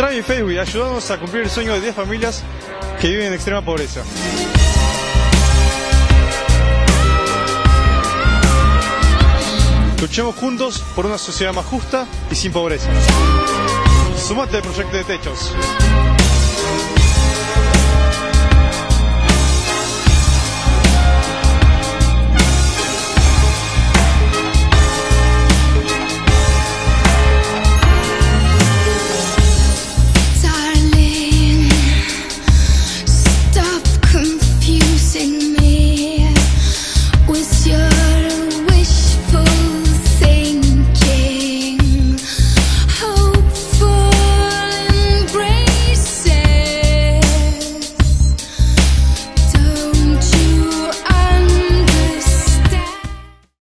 Tráeme Facebook y ayudamos a cumplir el sueño de 10 familias que viven en extrema pobreza. Luchemos juntos por una sociedad más justa y sin pobreza. Sumate al proyecto de techos.